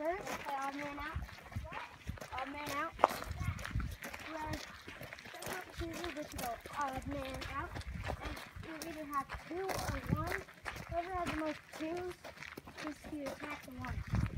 first, Okay, odd man out. Odd man out. You have but you go man out. And you have two or one. Whoever has the most twos, just you attack the one.